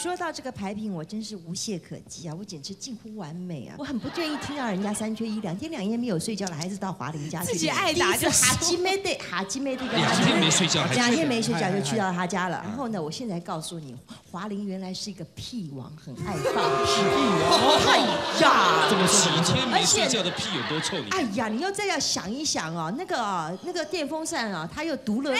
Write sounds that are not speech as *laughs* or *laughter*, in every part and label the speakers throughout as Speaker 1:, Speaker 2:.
Speaker 1: 说到这个牌品，我真是无懈可击啊！我简直近乎完美啊！我很不愿意听到人家三缺一，两天两夜没有睡觉了，还是到华林家去。
Speaker 2: 自己爱打就
Speaker 1: 哈基妹的哈基妹的，
Speaker 3: 两天没睡觉，
Speaker 1: 两天没睡觉就去到他家了。然后呢，我现在告诉你，华林原来是一个屁王，很爱放屁。
Speaker 3: 哎呀，怎么几天没睡觉的屁有多臭？你
Speaker 1: 哎呀，你又再要想一想哦，那个啊，那个电风扇啊，它又独乐乐，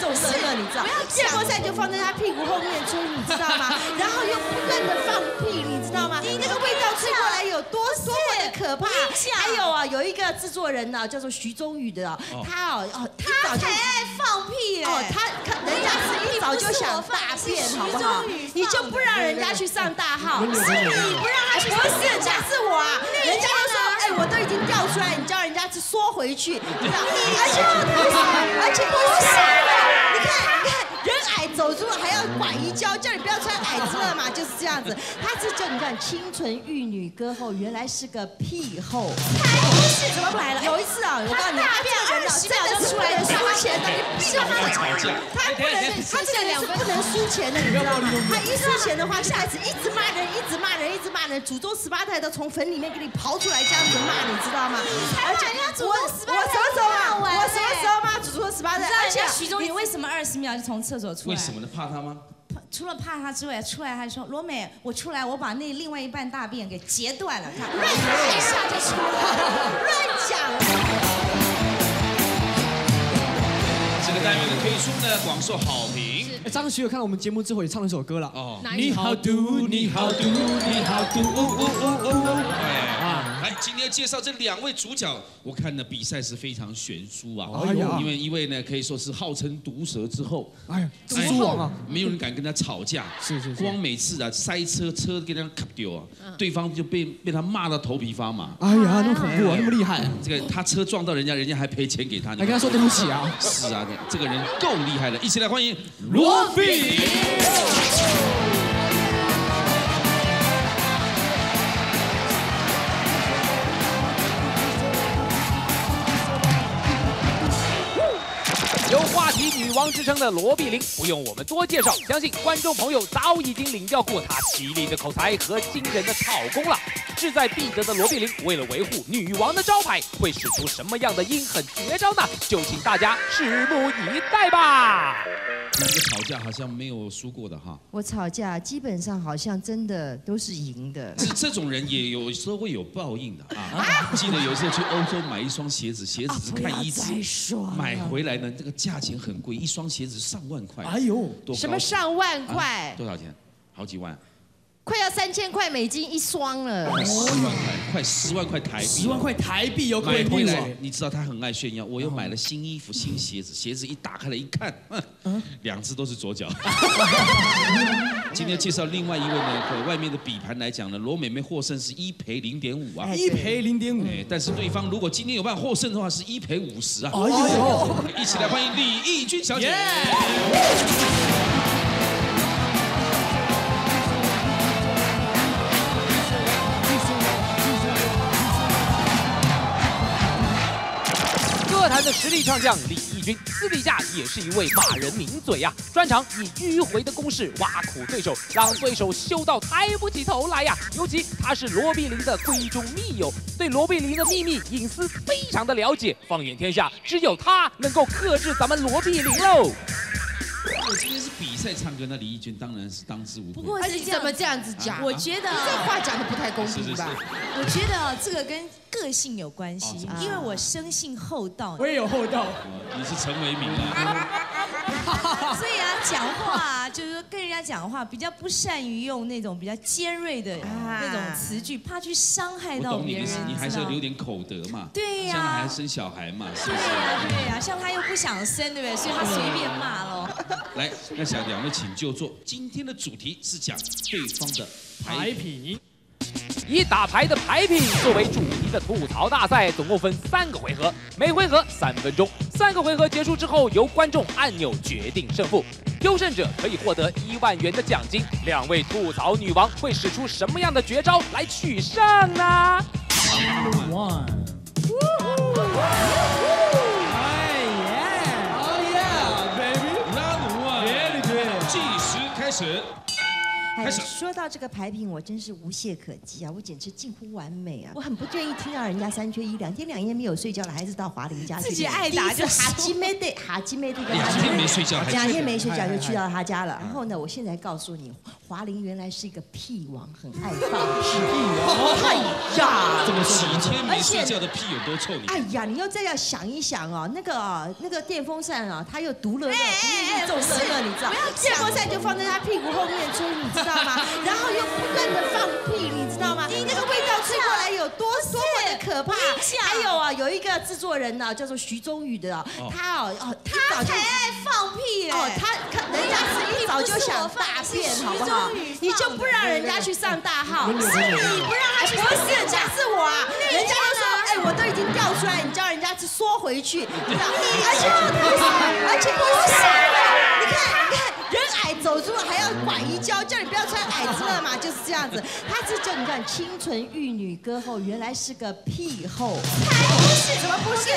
Speaker 1: 重乐乐，你知道？电风扇就放在他屁股后面吹，你知道吗？然后又不断的放屁，你知道吗？你那个味道吹过来有多多么的可怕！还有啊，有一个制作人呢，叫做徐宗宇的哦，他哦哦，
Speaker 2: 他才爱放屁
Speaker 1: 哦，他人家早就想大便，好不好？你就不让人家去上大号，是你不让他去，不是，假是我啊，人家都说，哎，我都已经掉出来，你叫人家去缩回去，你知道？而且而且不是的，你看，你看。走出还要拐一跤，叫你不要穿矮子了嘛，就是这样子。他是叫你看清纯玉女歌后，原来是个屁后。
Speaker 2: 才不是，怎么来了？
Speaker 1: 有一次啊，我告诉你，他这个人啊，真的出来输钱的，你必须要他吵架。他不能，他这个人是不能输钱的，你知道吗？他一输钱的话，下一次一直骂人，一直骂人，一直骂人，祖宗十八代都从坟里面给你刨出来这样子骂，你知道吗？
Speaker 2: 而且人家祖宗，
Speaker 1: 我什么时候骂？我什么时候骂祖宗十八代？
Speaker 2: 而且徐总，你为什么二十秒就从厕所出来？
Speaker 3: 为什么呢怕他吗？
Speaker 2: 除了怕他之外，出来还说罗美，我出来，我把那另外一半大便给截断了。他乱讲一下就出来，乱讲。
Speaker 3: 这个单元的推出呢，广受好评。
Speaker 4: 张学友看到我们节目之后，也唱了一首歌了。哦，
Speaker 3: 你好毒，你好毒，你好毒。来，今天介绍这两位主角，我看呢比赛是非常悬殊啊。哎呀，因为一位呢可以说是号称毒蛇之后，哎呀，
Speaker 4: 蜘蛛王啊，
Speaker 3: 没有人敢跟他吵架。是是是。光每次啊塞车车给他卡丢啊，对方就被被他骂到头皮发麻。
Speaker 4: 哎呀，那么恐怖啊，那么厉害。
Speaker 3: 这个他车撞到人家，人家还赔钱给他。
Speaker 4: 还跟他说对不起啊。
Speaker 3: 是啊，这个人够厉害的，一起来欢迎罗宾。
Speaker 5: 女王之称的罗碧玲，不用我们多介绍，相信观众朋友早已经领教过她犀利的口才和惊人的草功了。志在必得的罗碧玲，为了维护女王的招牌，会使出什么样的阴狠绝招呢？就请大家拭目以待吧。
Speaker 3: 你个吵架好像没有输过的哈。
Speaker 1: 我吵架基本上好像真的都是赢的。
Speaker 3: 这这种人也有时候会有报应的啊。记得有时候去欧洲买一双鞋子，鞋子是看一只，买回来呢这个。价钱很贵，一双鞋子上万块。哎呦，
Speaker 1: 什么上万块？
Speaker 3: 多少钱？好几万。
Speaker 1: 快要三千块美金一双了。
Speaker 3: 十万块，快十万块台币。
Speaker 4: 十万块台币有
Speaker 3: 买回来，你知道他很爱炫耀。我又买了新衣服、新鞋子，鞋子一打开了一看，*laughs* 嗯，两只都是左脚。*laughs* 今天介绍另外一位呢，和外面的比盘来讲呢，罗美美获胜是一赔零点五啊，
Speaker 4: 一赔零点五。
Speaker 3: 但是对方如果今天有办法获胜的话，是一赔五十啊。哎呦，一起来欢迎李义君小姐。
Speaker 5: 实力唱将李义军，私底下也是一位骂人名嘴呀，专长以迂回的攻势挖苦对手，让对手羞到抬不起头来呀。尤其他是罗碧玲的闺中密友，对罗碧玲的秘密隐私非常的了解，放眼天下，只有他能够克制咱们罗碧玲喽。
Speaker 3: 我今天是比赛唱歌，那李义军当然是当之无愧。不
Speaker 2: 过
Speaker 1: 你怎么这样子讲？
Speaker 2: 我觉得
Speaker 1: 这话讲的不太公平吧？
Speaker 2: 我觉得这个跟个性有关系，因为我生性厚道。
Speaker 4: 我也有厚道。
Speaker 3: 你是陈为民啊。*laughs*
Speaker 2: 所以啊，讲话就是说跟人家讲话比较不善于用那种比较尖锐的那种词句，怕去伤害到别人。
Speaker 3: 你还是要留点口德嘛。
Speaker 2: 对呀。
Speaker 3: 将来还生小孩嘛。
Speaker 2: 对呀，对呀，像他又不想生，对不对？所以他随便骂喽。*laughs*
Speaker 3: 来，那想两位请就坐。今天的主题是讲对方的牌品。
Speaker 5: 以打牌的牌品作为主题的吐槽大赛，总共分三个回合，每回合三分钟。三个回合结束之后，由观众按钮决定胜负，优胜者可以获得一万元的奖金。两位吐槽女王会使出什么样的绝招来取胜呢
Speaker 3: ，Oh 开始。
Speaker 1: 哎
Speaker 3: 开始
Speaker 1: 说到这个牌品，我真是无懈可击啊！我简直近乎完美啊！我很不愿意听到人家三缺一，两天两夜没有睡觉了，还是到华林家去。
Speaker 2: 自己爱打就
Speaker 1: 哈基妹的哈基妹的
Speaker 3: 两天没睡觉
Speaker 1: 两天没睡觉就去到他家了。然后呢，我现在告诉你，华林原来是一个屁王，很爱放屁。哎呀，
Speaker 3: 这么几天没睡觉的屁有多臭？你
Speaker 1: 哎呀，你要再要想一想哦，那个啊那个电风扇啊，它有独乐乐，独乐乐众乐乐，你知道？电风扇就放在他屁股后面吹，你知道吗？*laughs* 然后又不断的放屁，你知道吗？那个味道吹过来有多多么的可怕！还有啊，有一个制作人呢，叫做徐宗宇的，他哦哦，他早就
Speaker 2: 爱放屁嘞！
Speaker 1: 哦，他他人家是一早就想大便，好不好？你就不让人家去上大号，是你不让他去，不是人家是我啊，人家就说，哎，我都已经掉出来，你叫人家去缩回去，你知道？而且而且不是你看走出还要拐一跤，叫你不要穿矮子了嘛，就是这样子。他是叫你看清纯玉女歌后，原来是个屁后，
Speaker 2: 才不是，
Speaker 1: 怎么不是
Speaker 2: 我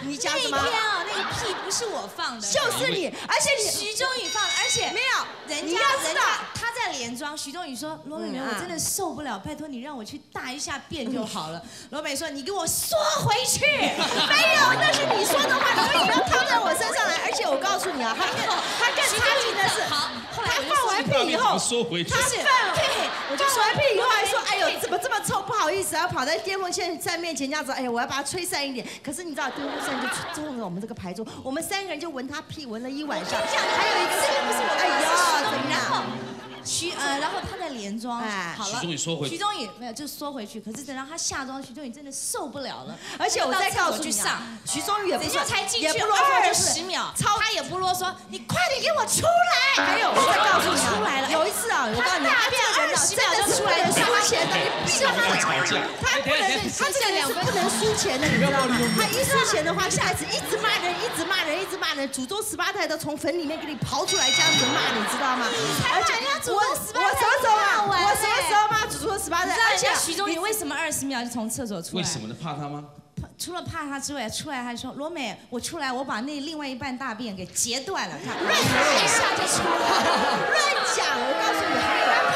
Speaker 2: 跟你讲，
Speaker 1: 你讲什么？
Speaker 2: 那天啊，那个屁不是我放的，
Speaker 1: 就是你，而且你
Speaker 2: 徐忠宇放的，而且
Speaker 1: 没有，
Speaker 2: 人家
Speaker 1: 知道
Speaker 2: 人家他在连庄，徐忠宇说罗美美，
Speaker 1: 嗯啊
Speaker 2: 我真的受不了，拜托你让我去大一下便就好了。*laughs* 罗美说你给我缩回去，*laughs*
Speaker 1: 没有，那是你说的话，所以你要套在我身上来。而且我告诉你啊，他更他更差劲的是，
Speaker 2: 好，后来
Speaker 1: 他
Speaker 2: 我就
Speaker 1: 放完屁以后，
Speaker 3: 说回去
Speaker 1: 他。放对，放完屁以后还说，哎呦，怎么这么臭？不好意思，要跑在电风扇面前这样子，哎呀，我要把它吹散一点。可是你知道，电风扇就撞了我们这个牌桌，我们三个人就闻他屁闻了一晚上。还有一个是不是我？哎呀，怎么样？
Speaker 2: 徐呃，然后他在连庄，
Speaker 1: 哎。
Speaker 2: 好了，
Speaker 3: 徐宗宇缩回。
Speaker 2: 徐宗宇没有就缩回去，可是等到他下庄，徐宗宇真的受不了了，
Speaker 1: 而且我再告诉
Speaker 2: 去
Speaker 1: 你。徐宗宇也不是
Speaker 2: 等一下才进去
Speaker 1: 也不啰嗦，
Speaker 2: 二
Speaker 1: 就是
Speaker 2: 十秒，
Speaker 1: 超
Speaker 2: 他也不啰嗦，你快点给我出来！
Speaker 1: 还有，我再告诉你啊，
Speaker 2: 出来了，
Speaker 1: 有一次啊，我告诉你，
Speaker 2: 大便
Speaker 1: 他这个人啊
Speaker 2: 20秒就出来
Speaker 1: 钱的，你必须要他
Speaker 3: 吵架，
Speaker 1: 他不能，他这个人是不能输钱的，你知道吗？他一输钱的话，下一次一直骂人，一直骂人，一直骂人，祖宗十八代都从坟里面给你刨出来这样子骂，你知道吗？而且
Speaker 2: 人家祖宗
Speaker 1: 我
Speaker 2: 十八代
Speaker 1: 我什么时候骂？我什么时候骂祖宗十八代？而且
Speaker 2: 徐宗宇为什么二十秒就从厕所出来？
Speaker 3: 为什么呢？怕他吗？
Speaker 2: 除了怕他之外，出来还说罗美，我出来我把那另外一半大便给截断了，他
Speaker 1: 乱讲
Speaker 2: 一下就出来。
Speaker 1: 乱讲！我告诉你，还有还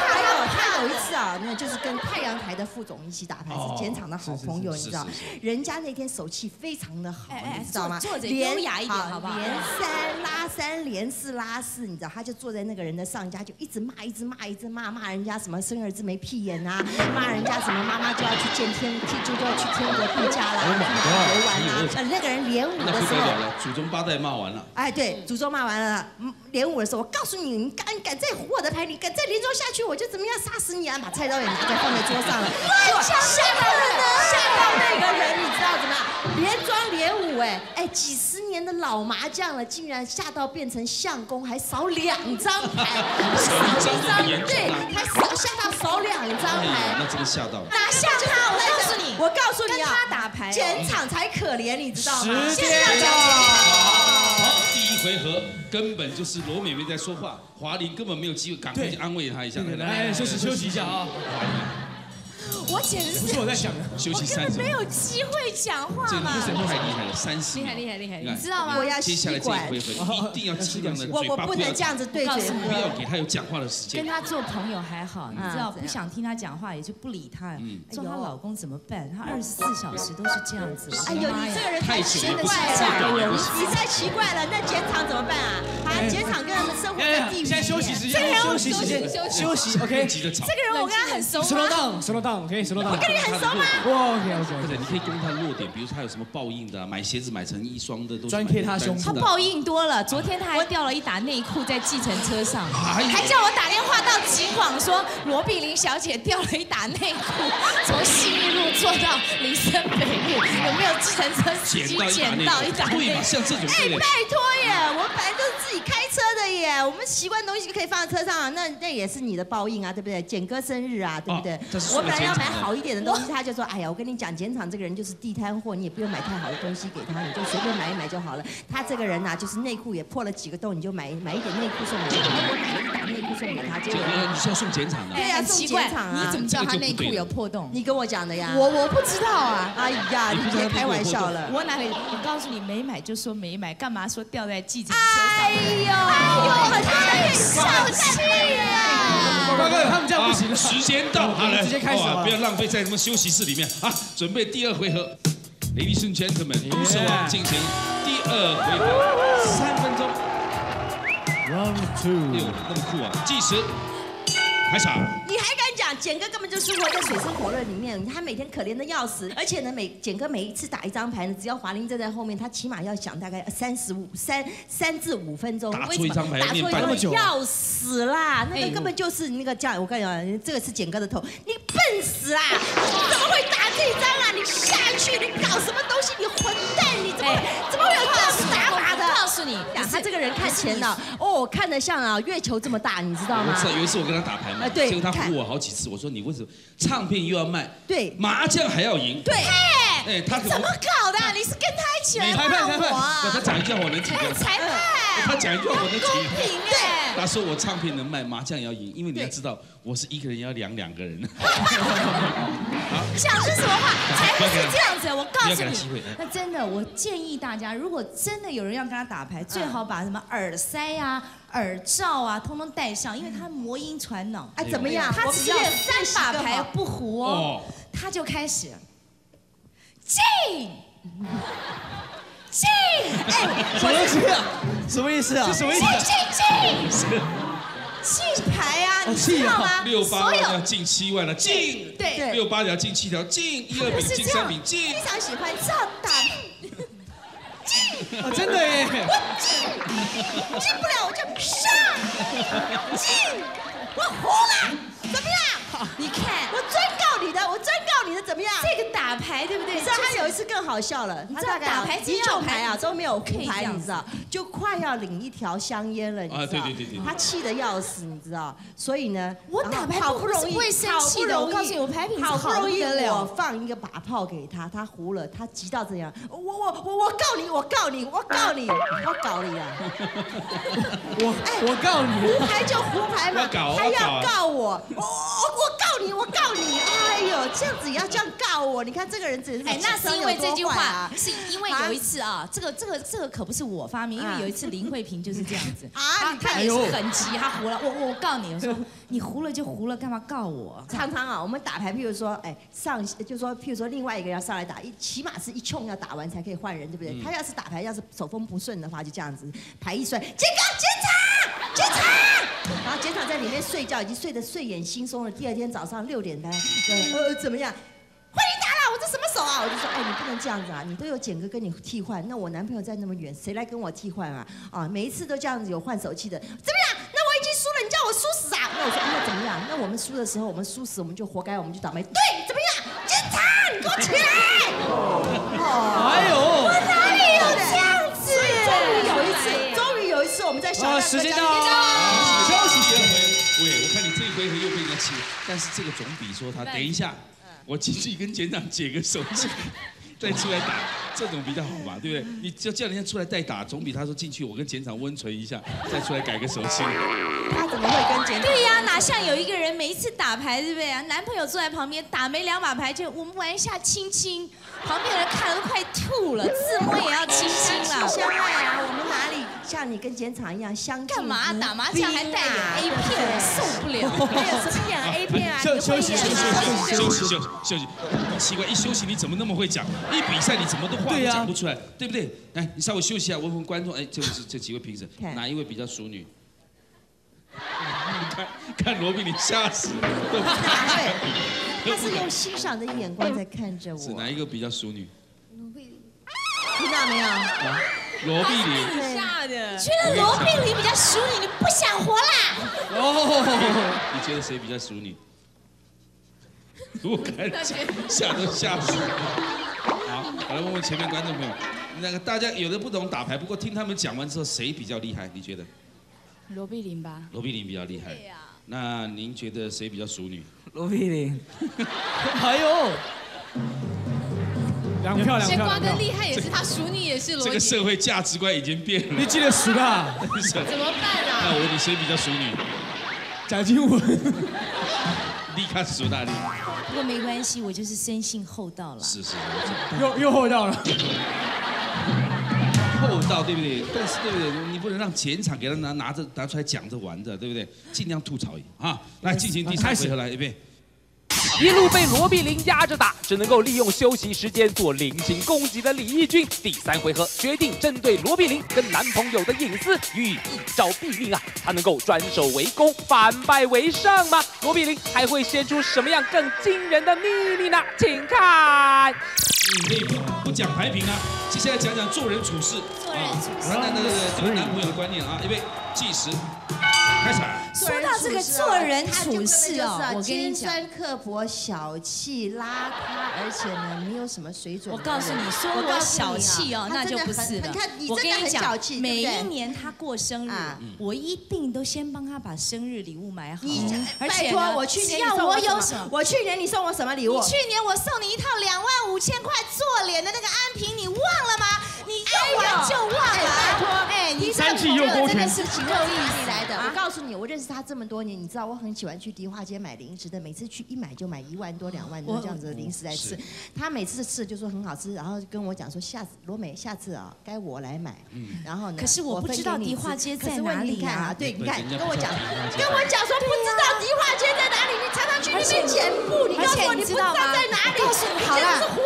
Speaker 1: 有一次啊，那就是跟太阳台的副总一起打牌，
Speaker 3: 哦
Speaker 1: 是前场的好朋友，你知道？人家那天手气非常的好，你知道吗？
Speaker 2: 坐坐着
Speaker 1: 连
Speaker 2: 优雅一点好不好
Speaker 1: 连三拉三，连四拉四，你知道？他就坐在那个人的上家，就一直骂，一直骂，一直骂，骂人家什么生儿子没屁眼啊，*laughs* 骂人家什么妈妈就要去见天，就就要去天国度假啦，去游玩啊。呃，那个人连舞的时候。
Speaker 3: 祖宗八代骂完了。
Speaker 1: 哎，对，祖宗骂完了，嗯连舞的时候，我告诉你，你敢敢再胡我的牌，你敢再连庄下去，我就怎么样杀死你安！把菜刀也拿在放在桌上了，乱吓到那个吓到那个人，你知道怎么样？连庄连舞，哎哎，几十年的老麻将了，竟然吓到变成相公，还少两张牌，不是少一张，对，还少吓到少两张牌。
Speaker 3: 那真的吓到了。
Speaker 1: 哪吓他？我告诉你，我告诉你啊，
Speaker 2: 跟他打牌哦
Speaker 1: 检场才可怜，你知道吗？
Speaker 4: 时
Speaker 1: 现在要
Speaker 4: 间
Speaker 1: 讲
Speaker 3: 好，第一回合根本就是罗美美在说话，华玲根本没有机会，赶快去安慰她一下。
Speaker 4: 来休息休息一下啊！
Speaker 2: 我简直是
Speaker 4: 不是我在想的，
Speaker 3: 休息
Speaker 2: 根
Speaker 3: 三十秒。
Speaker 2: 本没有机会讲话嘛
Speaker 3: 这个女。生太厉害了，三十
Speaker 2: 厉
Speaker 3: 秒。
Speaker 2: 害厉害厉害，
Speaker 3: 你
Speaker 2: 知道吗
Speaker 1: 我？要
Speaker 3: 接下来
Speaker 1: 吸管
Speaker 3: 这一回合一定要尽量的
Speaker 1: 我我不能这样子对嘴
Speaker 2: 告诉你
Speaker 3: 不要
Speaker 1: 哥。
Speaker 3: 给他有讲话的时间。
Speaker 2: 跟他做朋友还好，你知道
Speaker 1: 嗯
Speaker 2: 不想听他讲话也就不理他
Speaker 3: 嗯。
Speaker 2: 做她老公怎么办？他二十四小时都是这样子。
Speaker 1: 哎呦，你这个人太奇怪
Speaker 3: 了
Speaker 1: 了，你太奇怪了。那检场怎么办啊？啊，检场跟他们生活在地面。
Speaker 4: 现在休息时间，休息时间，休息，OK。
Speaker 2: 这个人我跟他很熟
Speaker 4: slow 我
Speaker 1: 跟你很熟吗
Speaker 4: 哇，OK，OK。
Speaker 3: 或者你可以攻他弱点，比如说。他有什么报应的啊，买鞋子买成一双的都
Speaker 4: 专 K 他胸
Speaker 2: 他报应多了，昨天他还掉了一打内裤在计程车上，还叫我打电话到警广说罗碧玲小姐掉了一打内裤，*laughs* 从信义路坐到林森北路，有没有计程车司机捡到一打
Speaker 3: 对嘛？
Speaker 2: 内裤？
Speaker 3: 像这种
Speaker 1: 哎，拜托耶，我本来就是自己开车的耶，我们习惯东西就可以放在车上啊，那那也是你的报应啊，对不对？简哥生日啊，对不对
Speaker 3: 哦？
Speaker 1: 我本来要买好一点的东西，他就说，哎呀，我跟你讲，简厂这个人就是地摊货，你也不用买太好的东西给他，你就随便买一买就好了。他这个人呐、就是内裤也破了几个洞，你就买买一点内裤送给他。我买了一打内裤送给他，结
Speaker 3: 这
Speaker 1: 果
Speaker 3: 个你是要送检场的
Speaker 1: 对。呀
Speaker 2: 很奇怪
Speaker 1: 送检场啊
Speaker 2: 你怎么知道他内裤有破洞？
Speaker 1: 你跟我讲的呀。
Speaker 2: 我我不知道啊。
Speaker 1: 哎呀，你别开玩笑了。
Speaker 2: 我哪里？我告诉你，没买就说没买，干嘛说掉在记者车上？
Speaker 1: 哎呦，哎呦，很多人很生气呀！
Speaker 4: 瓜哥，他们这样不行
Speaker 3: 啊时间到，好了，
Speaker 4: 直接开始好了
Speaker 3: 不要浪费在什么休息室里面啊！准备第二回合，Ladies and gentlemen，鼓手王进行第二回合，三分钟。
Speaker 4: Round
Speaker 3: 哎
Speaker 4: two，
Speaker 3: 呦，那么酷啊！计时，开场。
Speaker 1: 你还敢讲？简哥根本就生活在水深火热里面，他每天可怜的要死，而且呢，每简哥每一次打一张牌呢，只要华玲站在后面，他起码要想大概三十五三三至五分钟。
Speaker 3: 打错
Speaker 1: 为什么
Speaker 3: 一张牌要
Speaker 1: 打错一
Speaker 3: 念半
Speaker 4: 那么久啊
Speaker 1: 要死啦！那个根本就是那个叫，我跟你讲，这个是简哥的头，你笨死啦！你怎么会打这一张啊？你下去，你搞什么东西？你混蛋！你怎么怎么会有这样子打
Speaker 2: 诉你，
Speaker 1: 他这个人看钱呢，哦，看得像啊月球这么大，你知道吗？
Speaker 3: 我知道有一次我跟他打牌嘛，
Speaker 1: 啊对
Speaker 3: 结果他唬我好几次。我说你为什么唱片又要卖，
Speaker 1: 对
Speaker 3: 麻将还要赢？
Speaker 1: 对，
Speaker 3: 哎，他
Speaker 2: 怎么搞的啊？你是跟他一起来
Speaker 4: 裁判裁判
Speaker 2: 骂我
Speaker 3: 他讲一句话我能体会，
Speaker 2: 还有裁
Speaker 3: 他
Speaker 2: 判，
Speaker 3: 讲一句话我能体
Speaker 2: 公
Speaker 3: 会。他说我唱片能卖，麻将也要赢，因为你要知道我是一个人要养两个人。*laughs*
Speaker 2: 讲的是什么话？裁判是这样子，我告诉你那真的，我建议大家，如果真的有人要跟他打牌，最好把什么耳塞啊、耳罩啊，通通戴上，因为他魔音传脑。
Speaker 1: 哎，怎么样？
Speaker 2: 他只要三把牌不胡哦
Speaker 3: 哦，
Speaker 2: 他就开始进进，哎，
Speaker 4: 什么东西啊？什么意思啊？
Speaker 3: 什么意思
Speaker 2: 进进进进牌啊，你知道吗？
Speaker 3: 六八
Speaker 2: 所有
Speaker 3: 万要进七万了，进。
Speaker 2: 对
Speaker 3: 六八条进七条，进一二饼，进三饼，进。
Speaker 1: 非常喜欢这样打，
Speaker 4: 啊真的耶！
Speaker 1: 进进不了我就上，进，我胡了，怎么样？
Speaker 2: 你看
Speaker 1: 我专告你的，我专告你的，怎么样？
Speaker 2: 这个打牌对不对？
Speaker 1: 你知道他有一次更好笑了，
Speaker 2: 你知道
Speaker 1: 他大概啊
Speaker 2: 打牌
Speaker 1: 一种牌啊都没有胡牌，你知道，就快要领一条香烟了，你知道？
Speaker 3: 啊对对对对对
Speaker 1: 他气得要死，你知道？所以呢，
Speaker 2: 我打牌
Speaker 1: 好不容易，
Speaker 2: 会生气的
Speaker 1: 好不容易
Speaker 2: 我告诉你我牌品是
Speaker 1: 好不容易
Speaker 2: 了
Speaker 1: 我放一个把炮给他，他胡了，他急到这样，我我我我告你，我告你，我告你，我告你啊！*laughs*
Speaker 4: 我我告你，
Speaker 1: 胡牌就胡牌嘛，还要告我，我我我告你，我告你，哎呦，这样子也要这样告我，你看这个人真是
Speaker 2: 哎，那是因为这句话是因为有一次啊，这个这个这个可不是我发明，因为有一次林慧萍就是这样子 *laughs*
Speaker 1: 啊
Speaker 2: 她也是很急，她胡了，我我告你，我说你胡了就胡了，干嘛告我？
Speaker 1: 常常啊，我们打牌，譬如说，哎，上就说，譬如说，另外一个要上来打，一起码是一冲要打完才可以换人，对不对？他要是打牌，要是手风不顺的话，就这样子，牌一摔，检哥检场，检场，然后检场在里面睡觉，已经睡得睡眼惺忪了。第二天早上六点半，呃，怎么样？换你打了，我这什么手啊？我就说，哎，你不能这样子啊，你都有简哥跟你替换，那我男朋友在那么远，谁来跟我替换啊？啊，每一次都这样子有换手气的，怎么样？那我已经输了，你叫我输死啊？那我说，那怎么样？那我们输的时候，我们输死，我们就活该，我们就倒霉。对，怎么样？检查，你给我起来！哦，
Speaker 4: 哎呦，我
Speaker 1: 哪里有这样子？终于有一次，终于有一次，我们在小
Speaker 4: 啊，
Speaker 1: 亮哥家
Speaker 4: 时间到，
Speaker 3: 但是这个总比说他等一下，我进去跟检长解个手机，*laughs* 再出来打，这种比较好嘛，对不对？你叫叫人家出来代打，总比他说进去我跟检长温存一下，再出来改个手机。
Speaker 1: 他怎么会跟检
Speaker 2: 对呀，哪像有一个人每一次打牌，对不对啊？男朋友坐在旁边打没两把牌，就我们玩一下亲亲，旁边的人看了都快吐了，自摸也要亲亲了。
Speaker 1: 相爱啊？像你跟检场一样相敬
Speaker 2: 干嘛打麻将还带演 A 片，我受不了。*laughs*
Speaker 1: 什么演 A 片啊？
Speaker 4: 休休息
Speaker 3: 休息休息休息休息，奇怪，一休息你怎么那么会讲？一比赛你怎么都话都讲不出来，对不对？来，你稍微休息一下，问问观众，哎，这这几位评审，
Speaker 1: 看
Speaker 3: 哪一位比较淑女？*laughs* 看看罗宾，你吓死了，
Speaker 1: 对？他是用欣赏的眼光在看着我，*laughs*
Speaker 3: 是哪一个比较淑女？
Speaker 1: 听到没有？
Speaker 3: 罗碧玲。
Speaker 1: 对
Speaker 2: 吓的，觉得罗碧玲比较淑女，你不想活啦？
Speaker 4: 哦，
Speaker 3: 你觉得谁比较淑女？我看吓都吓死了。好，我来问问前面观众朋友，那个大家有的不懂打牌，不过听他们讲完之后，谁比较厉害？你觉得？
Speaker 6: 罗碧玲吧，
Speaker 3: 罗碧玲比较厉害。那您觉得谁比较淑女？
Speaker 4: 罗碧玲，哎呦，两票两
Speaker 6: 先
Speaker 4: 票
Speaker 6: 瓜哥厉害也是他，淑女也是罗
Speaker 3: 这个
Speaker 6: 辑，
Speaker 3: 社会价值观已经变了。
Speaker 4: 你记得输啦，
Speaker 3: 怎 *laughs*
Speaker 6: 怎么办啊
Speaker 3: 那
Speaker 6: 啊？
Speaker 3: 我问你，谁比较淑女？
Speaker 4: 贾静雯，
Speaker 3: 立刻苏大力。
Speaker 2: 不过没关系，我就是生性厚道了。
Speaker 3: 是是是。
Speaker 4: 又又厚道了，
Speaker 3: 厚道，对不对？但是对不对？你不能让前场给他拿拿着拿出来讲着玩着，对不对？尽量吐槽啊！来进行第三回合，来预备。
Speaker 5: 一路被罗碧玲压着打，只能够利用休息时间做零星攻击的李义军，第三回合决定针对罗碧玲跟男朋友的隐私予以一招毙命啊！他能够转守为攻，反败为胜吗？罗碧玲还会献出什么样更惊人的秘密呢？请看。
Speaker 3: 你可以不不讲牌品啊，接下来讲讲做人处事。
Speaker 2: 做人处事。
Speaker 3: 谈谈那个这个男朋友的观念啊，预备计时。开始。
Speaker 2: 这个做人处事哦，我跟你讲，
Speaker 1: 尖酸刻薄、小气、邋遢，而且呢没有什么水准。
Speaker 2: 我告诉你，说我小气哦，那就不是了。
Speaker 1: 我跟你讲，
Speaker 2: 每一年他过生日，我一定都先帮他把生日礼物买好。
Speaker 1: 而且我去年要我有什么？我去年你送我什么礼物？
Speaker 2: 去年我送你一套两万五千块做脸的那个安瓶，你忘了吗？你用完就忘了。
Speaker 1: 你
Speaker 4: 三气又勾拳。
Speaker 1: 这个事情有意思来的。我告诉你，我认识他这么多年，你知道我很喜欢去迪化街买零食的，每次去一买就买一万多、两万多这样子的零食来吃。他每次吃就说很好吃，然后跟我讲说下次罗美下次啊该我来买。然后呢？
Speaker 2: 可是我不知道迪化街在哪里啊？
Speaker 1: 对，你看跟我讲，跟我讲说不知道迪化街在哪里，你常常去那边捡布，你告诉我你不知道在哪里？
Speaker 2: 告诉你好了，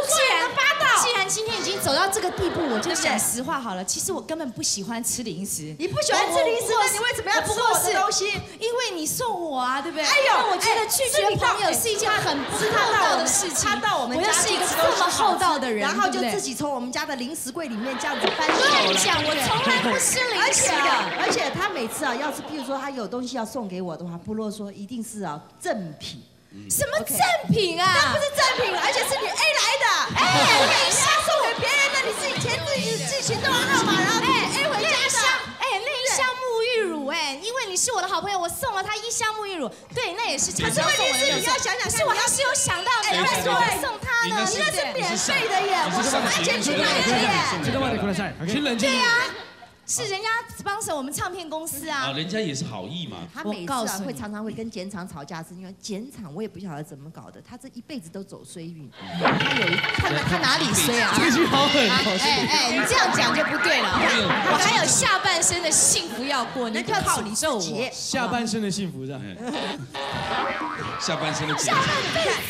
Speaker 1: 既然八道，
Speaker 2: 既然今天已经走到这个地步，我就讲实话好了。其实我根本不喜欢吃零食。
Speaker 1: 你不喜欢吃零食，那你为什么要吃我的东西？
Speaker 2: 因为你送我啊，对不对？哎呦，我觉得拒绝朋友是一件很不厚道的事情。
Speaker 1: 他到我们家，
Speaker 2: 我又是一个这么厚道的人，
Speaker 1: 然后就自己从我们家的零食柜里面这样子翻出
Speaker 2: 来。讲，我从来不吃零食的。
Speaker 1: 而且他每次啊，要是譬如说他有东西要送给我的话，不啰嗦，一定是啊赠品。
Speaker 2: 什么赠品啊？
Speaker 1: 那不是赠品，而且是你 A 来的。哎，你下送给别人的，你自己填自己自己行动号码，然后哎 A 回家的。
Speaker 2: 哎，那一箱沐浴乳，哎，因为你是我的好朋友，我送了他一箱沐浴乳。对，那也是常常送我的。
Speaker 1: 你要想想，
Speaker 2: 是我还是有想到你，但是我送他呢，
Speaker 1: 你那是免费的耶，我花钱去买的耶。
Speaker 2: 对呀。是人家 sponsor 我们唱片公司啊！
Speaker 3: 啊，人家也是好意嘛。
Speaker 1: 他每次啊会常常会跟剪厂吵架，是因为剪厂我也不晓得怎么搞的，他这一辈子都走衰运。他有一他他哪里衰啊？
Speaker 4: 这句好狠！
Speaker 2: 哎哎，你这样讲就不对了。我还有下半生的幸福要过，你就靠你揍我。
Speaker 4: 下半生的幸福是吧？
Speaker 3: 下半生的
Speaker 1: 下半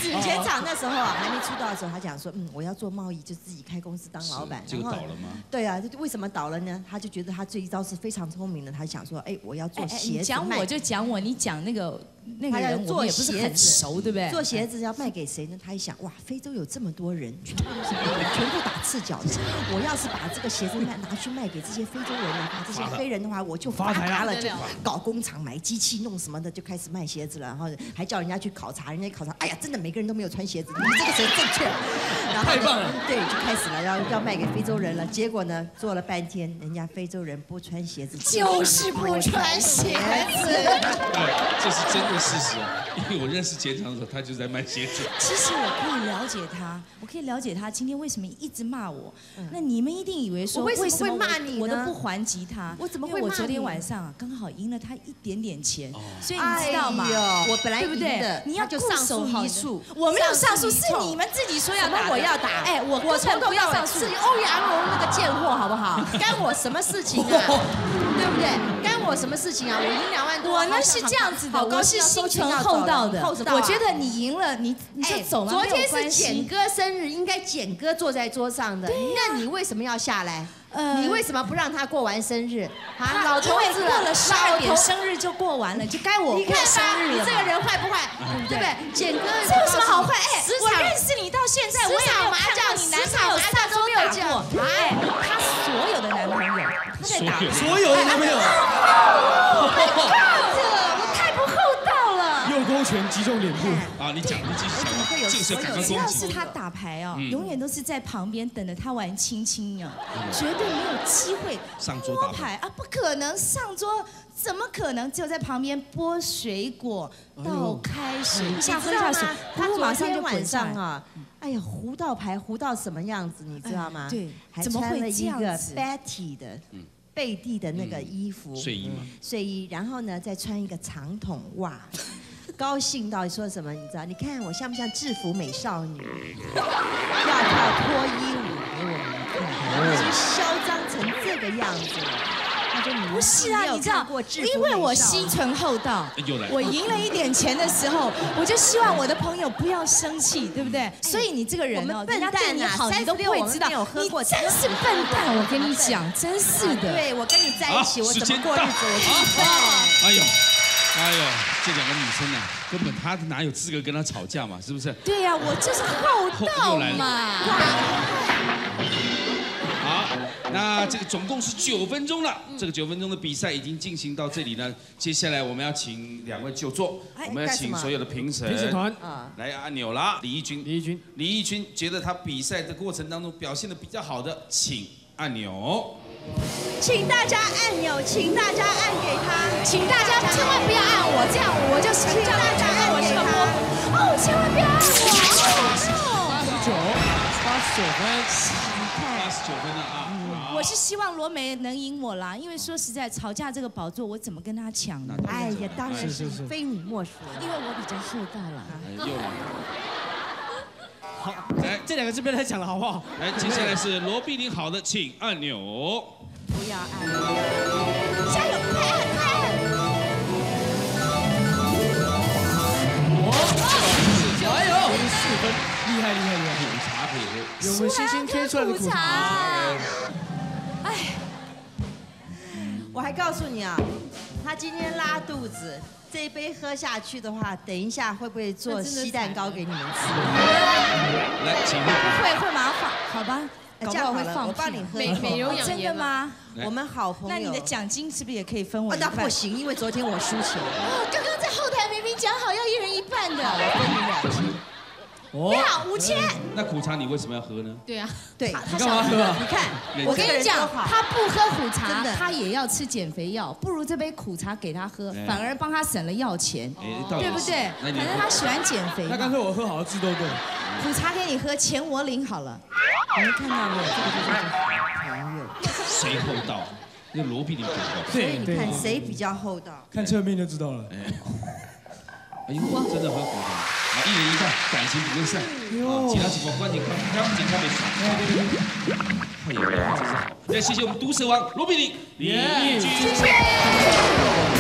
Speaker 1: 子剪厂那时候啊，还没出道的时候，他讲说，嗯，我要做贸易，就自己开公司当老板。
Speaker 3: 结果倒了吗？
Speaker 1: 对啊，为什么倒了呢？他就觉得他这一招是非常聪明的，他想说，哎，我要做鞋子
Speaker 2: 讲我就讲我，你讲那个那个人，我也不是很熟，对不对？
Speaker 1: 做鞋子要卖给谁呢？他一想，哇，非洲有这么多人，全部都是黑人，全部打赤脚的。我要是把这个鞋子卖拿去卖给这些非洲人的话，这些黑人的话，我就发达了，就搞工厂、买机器、弄什么的，就开始卖鞋子了。然后还叫人家去考察，人家考察，哎呀，真的每个人都没有穿鞋子，你这个谁正确。
Speaker 4: 太棒了。
Speaker 1: 对，就开始了，要要卖给非洲人了。结果呢，做了半天，人家非洲人不穿鞋子，
Speaker 2: 就是不穿鞋子。*laughs*
Speaker 3: 这是真的事实啊，因为我认识钱厂的时候，他就在卖鞋子。
Speaker 2: 其实我可以了解他，我可以了解他今天为什么一直骂我。那你们一定以为说，
Speaker 1: 为什么会骂你
Speaker 2: 我都不还击他。
Speaker 1: 我怎么会
Speaker 2: 我昨天晚上啊，刚好赢了他一点点钱，所以你知道吗？
Speaker 1: 我本来
Speaker 2: 对不对？你要
Speaker 1: 就上诉一处，
Speaker 2: 我没有上诉，是你们自己说要打，
Speaker 1: 我要打。
Speaker 2: 哎，我我从头要上诉，
Speaker 1: 是欧阳龙那个贱货，好不好？*laughs* 干我什么事情啊？*laughs* 对不对？干我什么事情啊？我赢两万多，
Speaker 2: 我呢是这样子的，我是心存厚道的。我觉得你赢了，你你就走了，
Speaker 1: 昨天是简哥生日，应该简哥坐在桌上的，那你为什么要下来？你为什么不让他过完生日？
Speaker 2: 啊，老头子过了十二点，生日就过完了，就该我过生日
Speaker 1: 了。你这个人坏不坏？对不对？简哥，
Speaker 2: 这有什么好坏？哎，我认识你到现在，我也没有看到你男朋友三都没有过。哎，他所有的男朋友，他在打，
Speaker 4: 所有的男朋友。勾拳击中脸部。
Speaker 3: 啊！你讲，你继续讲。就是刚刚
Speaker 2: 只要是他打牌哦，永远都是在旁边等着他玩亲亲呀，绝对没有机会
Speaker 3: 上桌打
Speaker 2: 牌。啊！不可能上桌，怎么可能？只有在旁边剥水果、倒开水，一下喝下水，
Speaker 1: 他昨天晚上啊，哎呀，胡到牌胡到什么样子，你知道吗？
Speaker 2: 对，
Speaker 1: 还穿了一个 Betty 的贝蒂的那个衣服
Speaker 3: 睡衣吗？
Speaker 1: 睡衣，然后呢，再穿一个长筒袜。*laughs* 高兴到说什么？你知道？你看我像不像制服美少女？*laughs* 要跳脱衣舞给我们看，已经嚣张成这个样子了。他说你
Speaker 2: 不是啊，你知道因为我心存厚道 *laughs* 我赢了一点钱的时候，我就希望我的朋友不要生气，对不对？所以你这个人哦，
Speaker 1: 我们笨
Speaker 2: 人家对
Speaker 1: 蛋啊
Speaker 2: 你好，你都不会知道你真是笨蛋，我跟你讲，真是的。
Speaker 1: 对我跟你在一起，我怎么过日子？我自己知道。
Speaker 3: 哎呦，哎呦，这两个女生啊，根本她哪有资格跟他吵架嘛？是不是？
Speaker 2: 对呀，我就是厚道嘛。
Speaker 3: 好，那这个总共是九分钟了，这个九分钟的比赛已经进行到这里呢。接下来我们要请两位就座，
Speaker 1: 哎
Speaker 3: 我们要请所有的评审。
Speaker 4: 评审团。
Speaker 1: 啊，
Speaker 3: 来按钮啦。李义军，
Speaker 4: 李义军，
Speaker 3: 李义军觉得他比赛的过程当中表现的比较好的，请按钮。
Speaker 1: 请大家按钮，请大家按给他，
Speaker 2: 请大家千万不要按我，这样我就想叫大家按我这个波。哦，千万不要按我。
Speaker 4: 八十九，八十九分，
Speaker 3: 八十九分了啊！好
Speaker 2: 我是希望罗梅能赢我啦，因为说实在，吵架这个宝座我怎么跟他抢呢？
Speaker 1: 哎呀，当然是非你莫属。
Speaker 2: 因为我比较厚道啦。
Speaker 3: 哎 *laughs* 又来了。
Speaker 4: 好，
Speaker 3: 来
Speaker 4: 这两个这边来讲了好不好？
Speaker 3: 来，接下来是罗碧玲，好的，请按钮。
Speaker 1: 不要按，
Speaker 2: 加油，快按快按！
Speaker 4: 哎呦，四分，厉害厉害厉害！
Speaker 3: 苦茶可以喝。
Speaker 4: 有我们星星推出来的苦茶，
Speaker 2: 哎，
Speaker 1: 我还告诉你啊，他今天拉肚子，这一杯喝下去的话，等一下会不会做鸡蛋糕给你们吃？
Speaker 3: 来，请喝。
Speaker 2: 会会麻烦，好吧？
Speaker 1: 这样好了，
Speaker 2: 不好会放
Speaker 1: 我帮你喝
Speaker 6: 美
Speaker 1: 一口。
Speaker 6: 美容
Speaker 2: 哦真的
Speaker 6: 养颜。
Speaker 2: 吗？
Speaker 1: 我们好朋友。
Speaker 2: 那你的奖金是不是也可以分我
Speaker 1: 哦，
Speaker 2: 一半？
Speaker 1: 那不行，因为昨天我输钱，
Speaker 2: 哦，刚刚在后台明明讲好要一人一半的，
Speaker 1: 分你两千。
Speaker 4: 哦
Speaker 2: 要五千。
Speaker 3: 那苦茶你为什么要喝呢？
Speaker 6: 对啊，
Speaker 1: 对，
Speaker 2: 他
Speaker 4: 你干嘛喝啊？
Speaker 1: 你看，
Speaker 2: 我跟你讲，他不喝苦茶
Speaker 1: 的，
Speaker 2: 他也要吃减肥药，不如这杯苦茶给他喝
Speaker 3: 哎，
Speaker 2: 反而帮他省了药钱，对不对？反正他喜欢减肥嘛。
Speaker 4: 那干脆我喝好了治痘痘。
Speaker 2: 苦茶给你喝，钱我领好了。
Speaker 1: 你们看到没有？这个就是好朋友。
Speaker 3: 谁厚道？那罗碧玲比较厚道。
Speaker 1: 所以
Speaker 4: 对对
Speaker 1: 你看，谁比较厚道？
Speaker 4: 看侧面就知道了。
Speaker 3: 哎，哎呦，真的喝苦茶，啊，一人一半，感情不够晒。啊，其他情况关键看刚健康没爽。哎呀，真是好。再，谢谢我们毒蛇王罗碧玲、李义军。
Speaker 2: 谢谢。